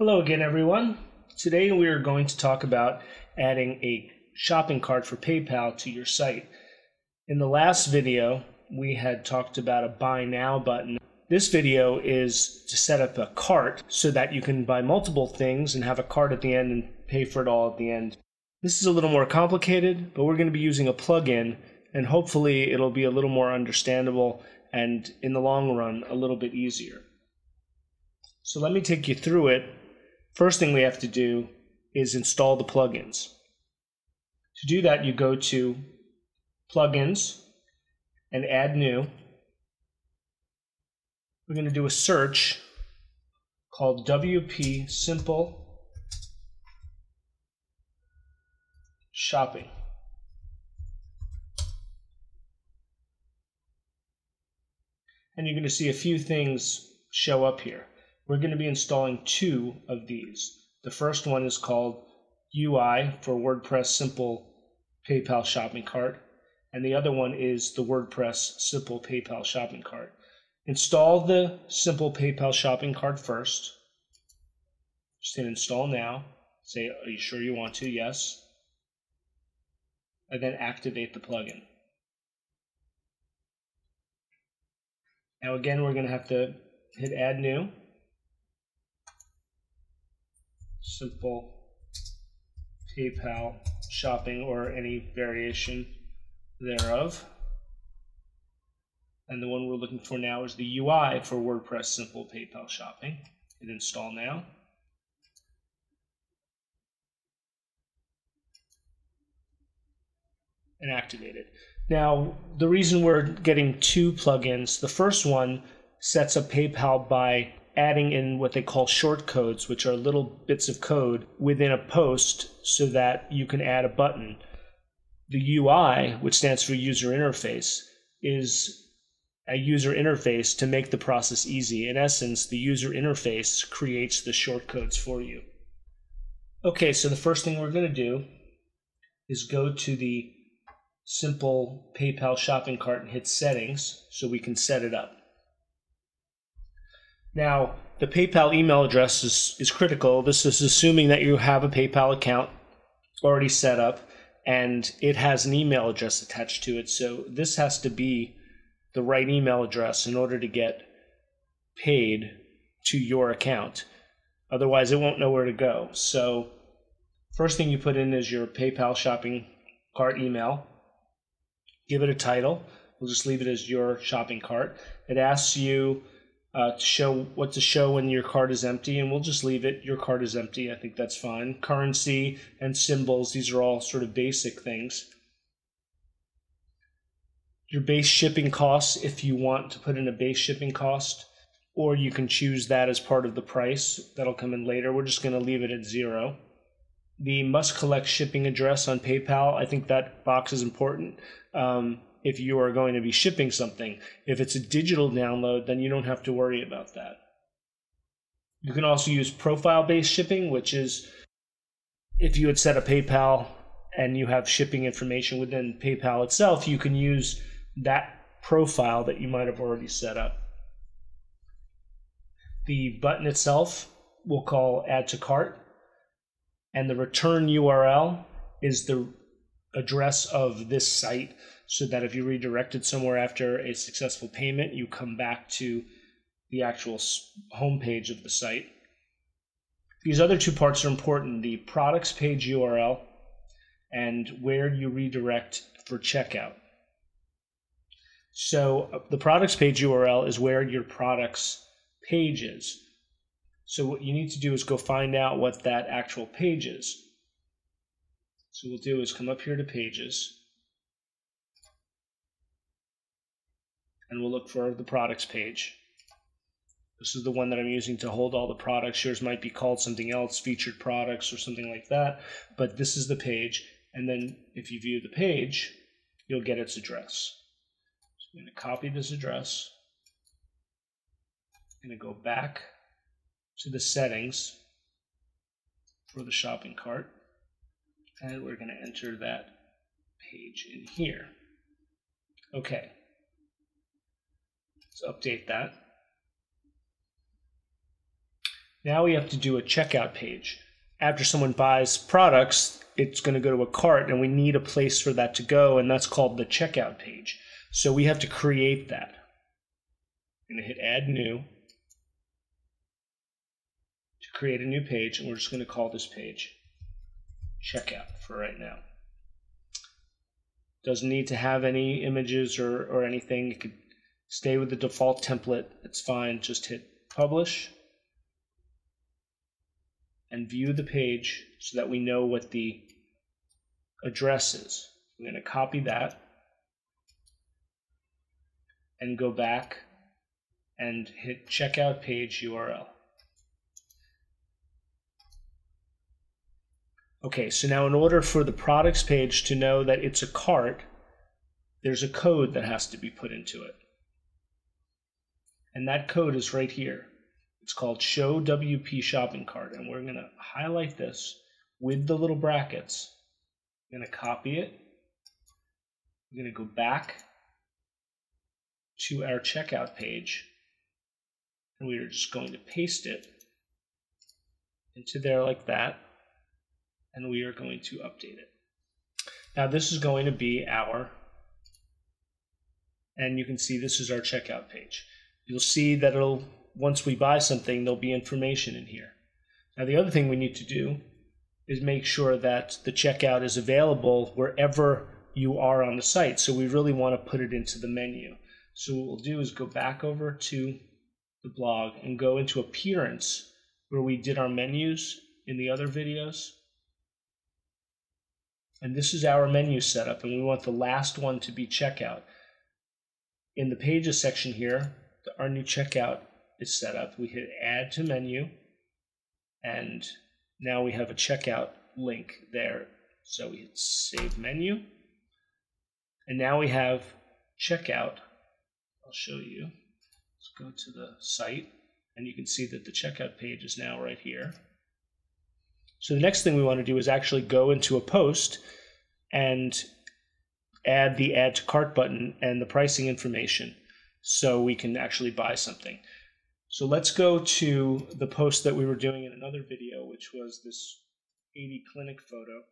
Hello again, everyone. Today we are going to talk about adding a shopping cart for PayPal to your site. In the last video, we had talked about a buy now button. This video is to set up a cart so that you can buy multiple things and have a cart at the end and pay for it all at the end. This is a little more complicated, but we're going to be using a plugin and hopefully it'll be a little more understandable and in the long run a little bit easier. So let me take you through it. First thing we have to do is install the plugins. To do that, you go to Plugins and Add New. We're going to do a search called WP Simple Shopping. And you're going to see a few things show up here. We're going to be installing two of these. The first one is called UI for WordPress Simple PayPal Shopping Cart, and the other one is the WordPress Simple PayPal Shopping Cart. Install the Simple PayPal Shopping Cart first. Just hit install now. Say, are you sure you want to? Yes. And then activate the plugin. Now again, we're going to have to hit add new. Simple PayPal shopping or any variation thereof. And the one we're looking for now is the UI for WordPress Simple PayPal Shopping. Hit install now. And activate it. Now, the reason we're getting two plugins, the first one sets up PayPal by adding in what they call short codes, which are little bits of code within a post so that you can add a button. The UI, which stands for user interface, is a user interface to make the process easy. In essence, the user interface creates the shortcodes for you. Okay, so the first thing we're going to do is go to the simple PayPal shopping cart and hit settings so we can set it up. Now, the PayPal email address is, is critical. This is assuming that you have a PayPal account already set up and it has an email address attached to it. So this has to be the right email address in order to get paid to your account. Otherwise, it won't know where to go. So, first thing you put in is your PayPal shopping cart email. Give it a title. We'll just leave it as your shopping cart. It asks you uh, to show what to show when your card is empty, and we'll just leave it. Your card is empty. I think that's fine. Currency and symbols, these are all sort of basic things. Your base shipping costs, if you want to put in a base shipping cost, or you can choose that as part of the price. That'll come in later. We're just going to leave it at zero. The must collect shipping address on PayPal, I think that box is important. Um, if you are going to be shipping something. If it's a digital download, then you don't have to worry about that. You can also use profile based shipping, which is if you had set a PayPal and you have shipping information within PayPal itself, you can use that profile that you might have already set up. The button itself we'll call add to cart, and the return URL is the address of this site so that if you redirected somewhere after a successful payment, you come back to the actual home page of the site. These other two parts are important the products page URL and where you redirect for checkout. So, uh, the products page URL is where your products page is. So, what you need to do is go find out what that actual page is. So, what we'll do is come up here to pages and we'll look for the products page. This is the one that I'm using to hold all the products. Yours might be called something else, featured products or something like that, but this is the page. And then if you view the page, you'll get its address. So I'm going to copy this address. I'm going to go back to the settings for the shopping cart, and we're going to enter that page in here. Okay, Let's update that. Now we have to do a checkout page. After someone buys products, it's going to go to a cart and we need a place for that to go and that's called the checkout page. So we have to create that. I'm going to hit add new to create a new page and we're just going to call this page checkout for right now. Doesn't need to have any images or, or anything. It could stay with the default template. It's fine. Just hit publish and view the page so that we know what the address is. I'm going to copy that and go back and hit checkout page URL. Okay, so now in order for the products page to know that it's a cart, there's a code that has to be put into it. And that code is right here. It's called show WP shopping cart. And we're going to highlight this with the little brackets. I'm going to copy it. We're going to go back to our checkout page. And we are just going to paste it into there like that. And we are going to update it. Now this is going to be our, and you can see this is our checkout page. You'll see that it'll once we buy something, there'll be information in here. Now, the other thing we need to do is make sure that the checkout is available wherever you are on the site. So we really want to put it into the menu. So what we'll do is go back over to the blog and go into appearance where we did our menus in the other videos. And this is our menu setup and we want the last one to be checkout. In the pages section here, our new checkout is set up. We hit add to menu and now we have a checkout link there. So we hit save menu and now we have checkout. I'll show you. Let's go to the site and you can see that the checkout page is now right here. So the next thing we want to do is actually go into a post and add the add to cart button and the pricing information so we can actually buy something. So let's go to the post that we were doing in another video, which was this Haiti clinic photo.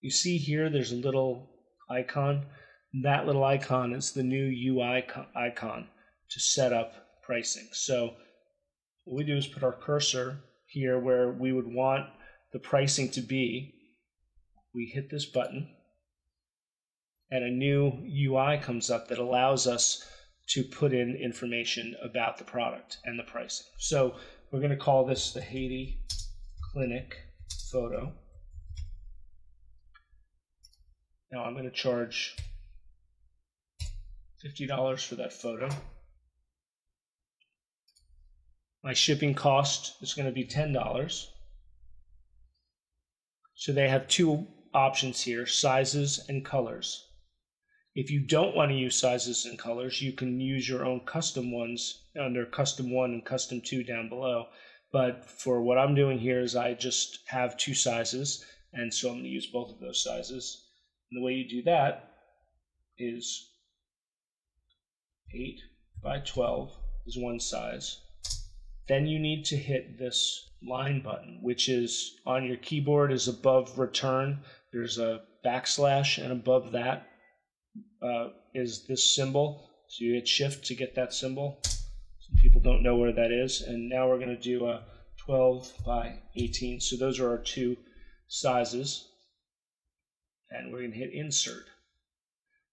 You see here, there's a little icon. That little icon is the new UI icon to set up pricing. So what we do is put our cursor here where we would want the pricing to be. We hit this button and a new UI comes up that allows us to put in information about the product and the pricing. So we're going to call this the Haiti Clinic photo. Now I'm going to charge $50 for that photo. My shipping cost is going to be $10. So they have two options here, sizes and colors. If you don't want to use sizes and colors, you can use your own custom ones under custom one and custom two down below. But for what I'm doing here is I just have two sizes, and so I'm going to use both of those sizes. And the way you do that is 8 by 12 is one size. Then you need to hit this line button, which is on your keyboard is above return. There's a backslash, and above that uh, is this symbol. So you hit shift to get that symbol. Some people don't know where that is. And now we're going to do a 12 by 18. So those are our two sizes. And we're going to hit insert.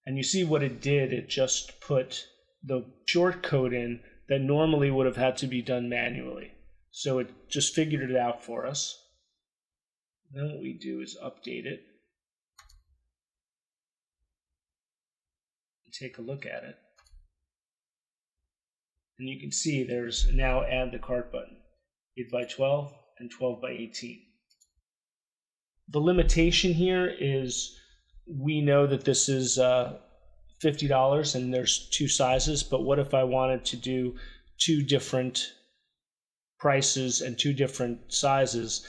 And you see what it did. It just put the short code in that normally would have had to be done manually. So it just figured it out for us. Then what we do is update it. Take a look at it. And you can see there's now add the cart button, 8 by 12 and 12 by 18. The limitation here is we know that this is uh, $50 and there's two sizes, but what if I wanted to do two different prices and two different sizes?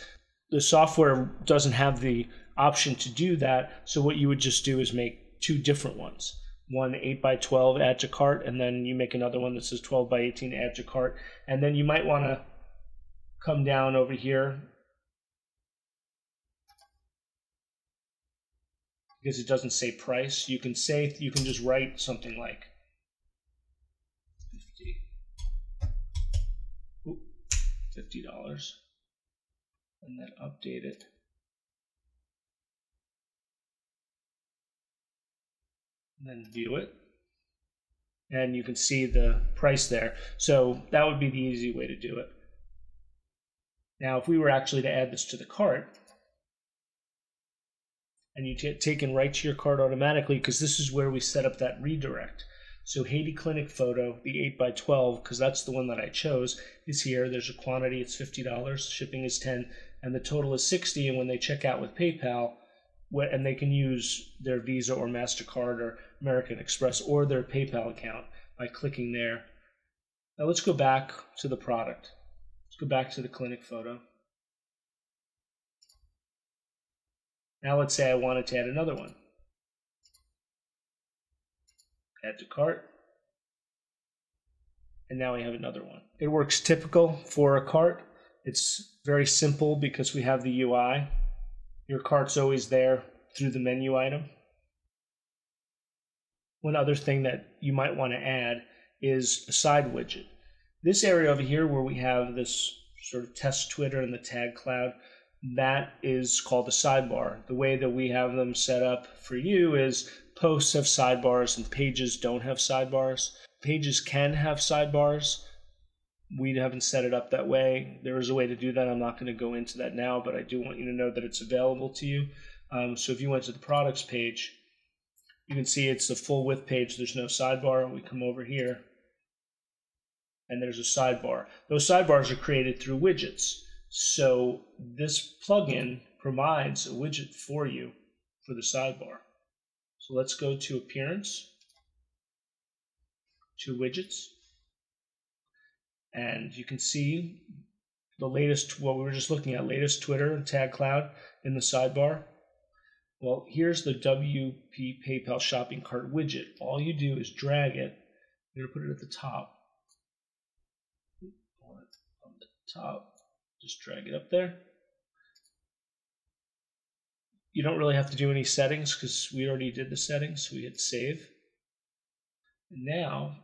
The software doesn't have the option to do that, so what you would just do is make two different ones one 8 by 12 add to cart and then you make another one that says 12 by 18 add to cart and then you might want to come down over here because it doesn't say price. You can say you can just write something like 50 dollars and then update it. And then view it. And you can see the price there. So that would be the easy way to do it. Now, if we were actually to add this to the cart, and you get taken right to your cart automatically, because this is where we set up that redirect. So Haiti Clinic photo, the 8 by 12 because that's the one that I chose, is here. There's a quantity, it's $50, shipping is 10 and the total is 60 and when they check out with PayPal, and they can use their Visa or MasterCard or American Express or their PayPal account by clicking there. Now let's go back to the product. Let's go back to the clinic photo. Now let's say I wanted to add another one. Add to cart. And now we have another one. It works typical for a cart. It's very simple because we have the UI. Your cart's always there through the menu item. One other thing that you might want to add is a side widget. This area over here where we have this sort of test Twitter and the tag cloud, that is called the sidebar. The way that we have them set up for you is posts have sidebars and pages don't have sidebars. Pages can have sidebars. We haven't set it up that way. There is a way to do that. I'm not going to go into that now, but I do want you to know that it's available to you. Um, so if you went to the products page, you can see it's a full width page. There's no sidebar. We come over here and there's a sidebar. Those sidebars are created through widgets. So this plugin provides a widget for you for the sidebar. So let's go to Appearance, to Widgets, and you can see the latest, what we were just looking at, latest Twitter tag cloud in the sidebar. Well, here's the WP PayPal shopping cart widget. All you do is drag it. You're going to put it at the top. On the top. Just drag it up there. You don't really have to do any settings because we already did the settings. So we hit save. And now,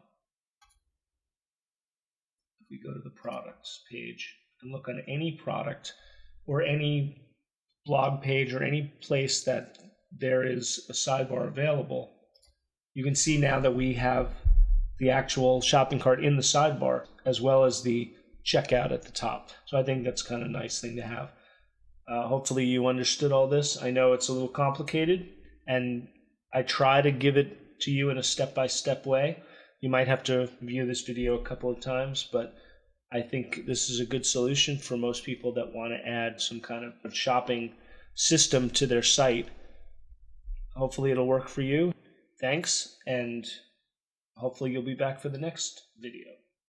we go to the products page and look on any product or any blog page or any place that there is a sidebar available, you can see now that we have the actual shopping cart in the sidebar as well as the checkout at the top. So I think that's kind of a nice thing to have. Uh, hopefully you understood all this. I know it's a little complicated, and I try to give it to you in a step-by-step way. You might have to view this video a couple of times, but I think this is a good solution for most people that want to add some kind of shopping system to their site. Hopefully it'll work for you. Thanks, and hopefully you'll be back for the next video.